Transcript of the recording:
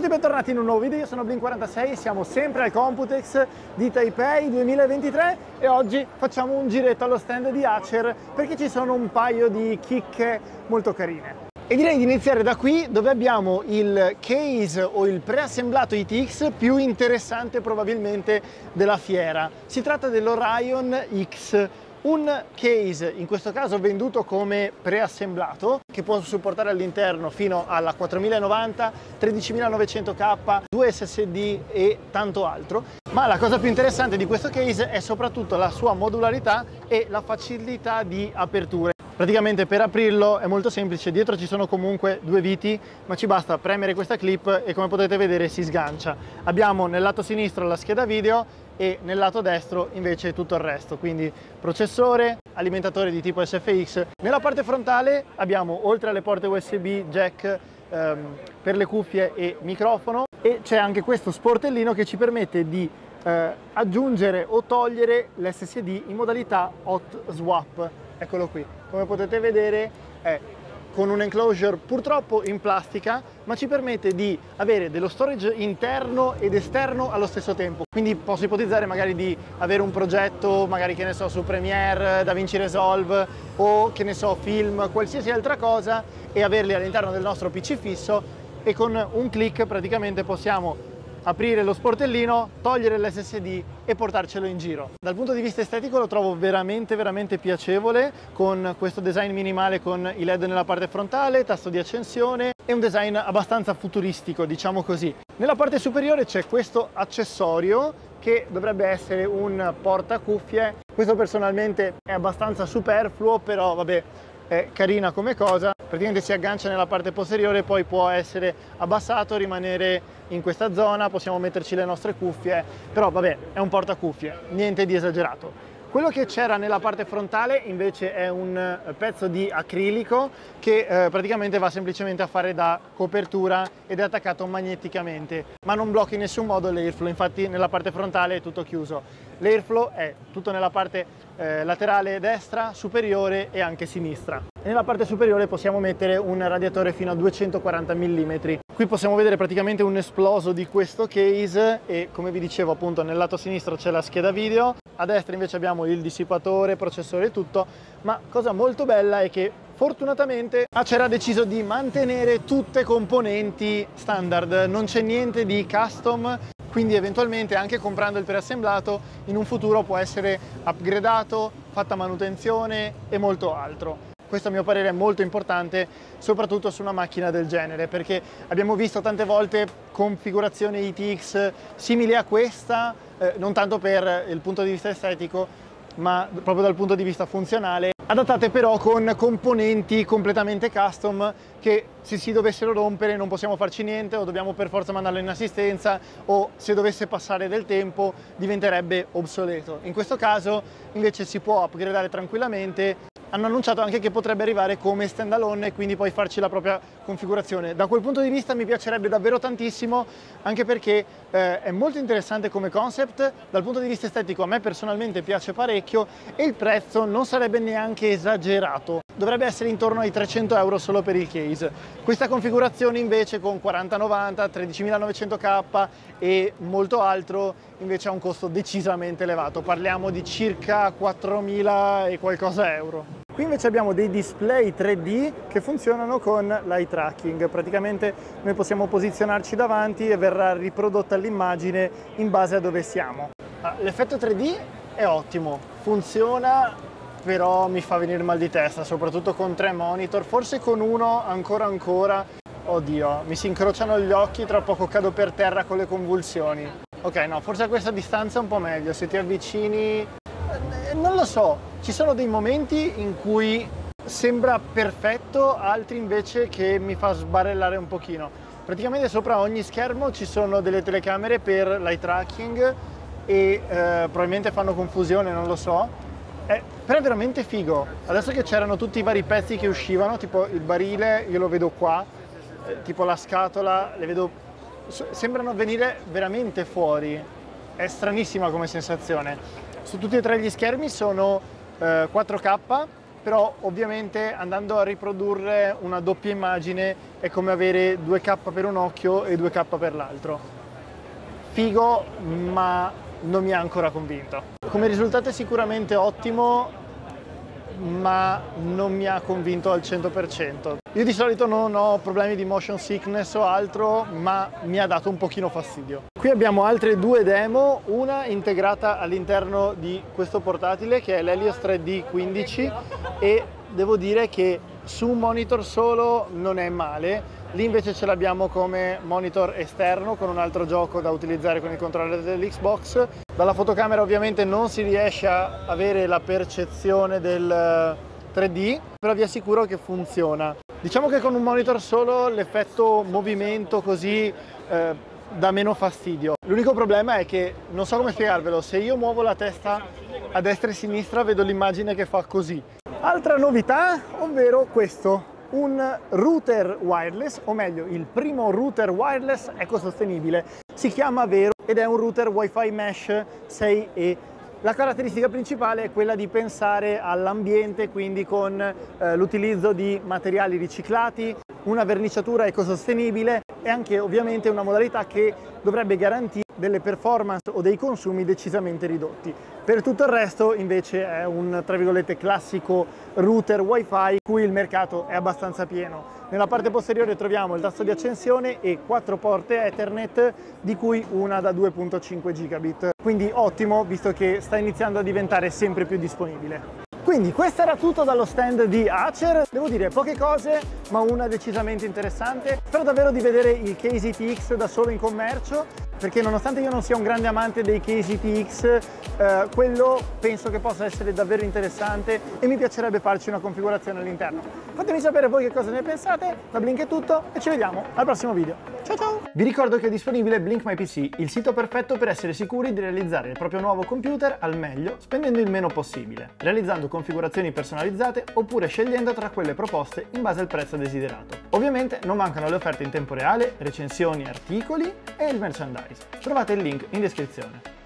tutti e bentornati in un nuovo video, io sono Blink46, siamo sempre al Computex di Taipei 2023 e oggi facciamo un giretto allo stand di Acer perché ci sono un paio di chicche molto carine. E direi di iniziare da qui dove abbiamo il case o il preassemblato ITX più interessante probabilmente della fiera. Si tratta dell'Orion X un case in questo caso venduto come preassemblato che può supportare all'interno fino alla 4090, 13900K, 2 SSD e tanto altro. Ma la cosa più interessante di questo case è soprattutto la sua modularità e la facilità di aperture. Praticamente per aprirlo è molto semplice, dietro ci sono comunque due viti, ma ci basta premere questa clip e come potete vedere si sgancia. Abbiamo nel lato sinistro la scheda video e nel lato destro invece tutto il resto, quindi processore, alimentatore di tipo SFX. Nella parte frontale abbiamo oltre alle porte USB jack ehm, per le cuffie e microfono e c'è anche questo sportellino che ci permette di eh, aggiungere o togliere l'SSD in modalità hot swap. Eccolo qui, come potete vedere è con un enclosure purtroppo in plastica, ma ci permette di avere dello storage interno ed esterno allo stesso tempo. Quindi posso ipotizzare magari di avere un progetto, magari che ne so, su Premiere, DaVinci Resolve o che ne so, film, qualsiasi altra cosa e averli all'interno del nostro PC fisso e con un clic praticamente possiamo aprire lo sportellino, togliere l'SSD e portarcelo in giro. Dal punto di vista estetico lo trovo veramente veramente piacevole con questo design minimale con i LED nella parte frontale, tasto di accensione e un design abbastanza futuristico diciamo così. Nella parte superiore c'è questo accessorio che dovrebbe essere un portacuffie. Questo personalmente è abbastanza superfluo però vabbè è carina come cosa, praticamente si aggancia nella parte posteriore, poi può essere abbassato, rimanere in questa zona, possiamo metterci le nostre cuffie, però vabbè è un portacuffie, niente di esagerato. Quello che c'era nella parte frontale invece è un eh, pezzo di acrilico che eh, praticamente va semplicemente a fare da copertura ed è attaccato magneticamente, ma non blocca in nessun modo l'airflow, infatti nella parte frontale è tutto chiuso. L'airflow è tutto nella parte eh, laterale destra, superiore e anche sinistra. E nella parte superiore possiamo mettere un radiatore fino a 240 mm. Qui possiamo vedere praticamente un esploso di questo case e come vi dicevo appunto nel lato sinistro c'è la scheda video a destra invece abbiamo il dissipatore, processore e tutto, ma cosa molto bella è che fortunatamente Acer ha deciso di mantenere tutte componenti standard, non c'è niente di custom, quindi eventualmente anche comprando il preassemblato in un futuro può essere upgradato, fatta manutenzione e molto altro. Questo a mio parere è molto importante, soprattutto su una macchina del genere, perché abbiamo visto tante volte configurazioni ITX simili a questa, eh, non tanto per il punto di vista estetico, ma proprio dal punto di vista funzionale, adattate però con componenti completamente custom che se si dovessero rompere non possiamo farci niente o dobbiamo per forza mandarlo in assistenza o se dovesse passare del tempo diventerebbe obsoleto. In questo caso invece si può upgradare tranquillamente hanno annunciato anche che potrebbe arrivare come standalone e quindi poi farci la propria configurazione. Da quel punto di vista mi piacerebbe davvero tantissimo anche perché eh, è molto interessante come concept, dal punto di vista estetico a me personalmente piace parecchio e il prezzo non sarebbe neanche esagerato. Dovrebbe essere intorno ai 300 euro solo per il case. Questa configurazione invece con 4090, 13900K e molto altro invece ha un costo decisamente elevato, parliamo di circa 4000 e qualcosa euro. Qui invece abbiamo dei display 3D che funzionano con l'eye tracking, praticamente noi possiamo posizionarci davanti e verrà riprodotta l'immagine in base a dove siamo. Ah, l'effetto 3D è ottimo, funziona però mi fa venire mal di testa, soprattutto con tre monitor, forse con uno ancora ancora, oddio, mi si incrociano gli occhi, tra poco cado per terra con le convulsioni. Ok, no, forse a questa distanza è un po' meglio, se ti avvicini... Eh, non lo so, ci sono dei momenti in cui sembra perfetto, altri invece che mi fa sbarellare un pochino. Praticamente sopra ogni schermo ci sono delle telecamere per l'eye tracking e eh, probabilmente fanno confusione, non lo so. Eh, però è veramente figo. Adesso che c'erano tutti i vari pezzi che uscivano, tipo il barile, io lo vedo qua, eh, tipo la scatola, le vedo... sembrano venire veramente fuori. È stranissima come sensazione. Su tutti e tre gli schermi sono 4K, però ovviamente andando a riprodurre una doppia immagine è come avere 2K per un occhio e 2K per l'altro. Figo, ma non mi ha ancora convinto. Come risultato è sicuramente ottimo, ma non mi ha convinto al 100%. Io di solito non ho problemi di motion sickness o altro, ma mi ha dato un pochino fastidio. Qui abbiamo altre due demo, una integrata all'interno di questo portatile che è l'Helios 3D 15 e devo dire che su un monitor solo non è male, Lì invece ce l'abbiamo come monitor esterno con un altro gioco da utilizzare con il controller dell'Xbox. Dalla fotocamera ovviamente non si riesce a avere la percezione del 3D, eh, però vi assicuro che funziona. Diciamo che con un monitor solo l'effetto movimento così eh, dà meno fastidio. L'unico problema è che, non so come spiegarvelo, se io muovo la testa a destra e a sinistra vedo l'immagine che fa così. Altra novità, ovvero questo, un router wireless, o meglio il primo router wireless ecosostenibile. Si chiama Vero ed è un router Wi-Fi Mesh 6E. La caratteristica principale è quella di pensare all'ambiente, quindi con eh, l'utilizzo di materiali riciclati, una verniciatura ecosostenibile e anche ovviamente una modalità che dovrebbe garantire delle performance o dei consumi decisamente ridotti. Per tutto il resto invece è un tra virgolette classico router wifi cui il mercato è abbastanza pieno. Nella parte posteriore troviamo il tasto di accensione e quattro porte Ethernet di cui una da 2.5 gigabit. Quindi ottimo visto che sta iniziando a diventare sempre più disponibile. Quindi questo era tutto dallo stand di Acer, devo dire poche cose ma una decisamente interessante. Spero davvero di vedere il ETX da solo in commercio perché nonostante io non sia un grande amante dei case ETX, eh, quello penso che possa essere davvero interessante e mi piacerebbe farci una configurazione all'interno. Fatemi sapere voi che cosa ne pensate, da Blink è tutto e ci vediamo al prossimo video. Ciao ciao! Vi ricordo che è disponibile Blink My PC, il sito perfetto per essere sicuri di realizzare il proprio nuovo computer al meglio spendendo il meno possibile, realizzando configurazioni personalizzate oppure scegliendo tra quelle proposte in base al prezzo desiderato. Ovviamente non mancano le offerte in tempo reale, recensioni, articoli e il merchandise. Trovate il link in descrizione.